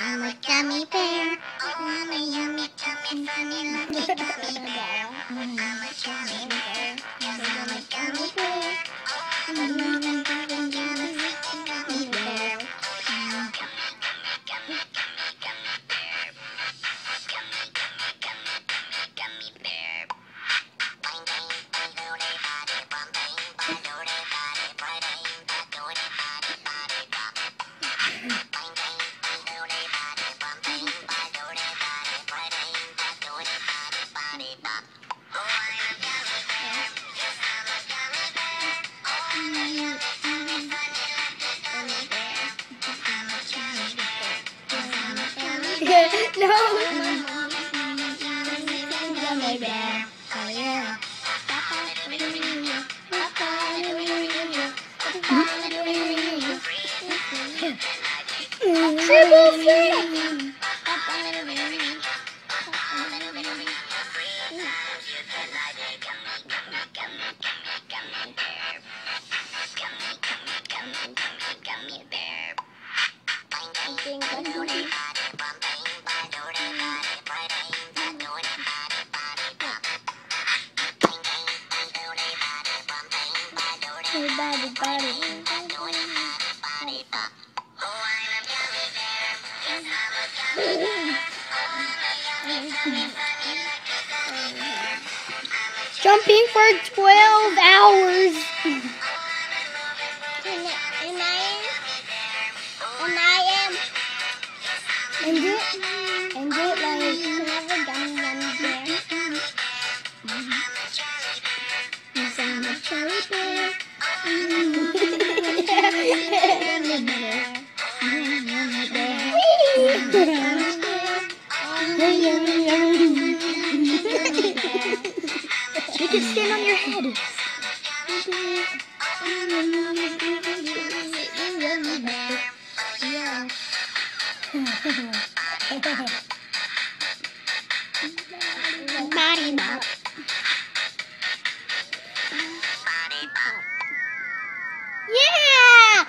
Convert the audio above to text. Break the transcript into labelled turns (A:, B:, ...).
A: I'm a gummy bear. I'm a yummy, tummy, funny, lucky gummy
B: no. Triple threat. Body. Jumping for 12 hours.
A: And I am, and I am,
B: And it, and it like,
A: never gummy gummy bear.
B: Cause I'm a cherry You can stand on your head.
A: Body bop.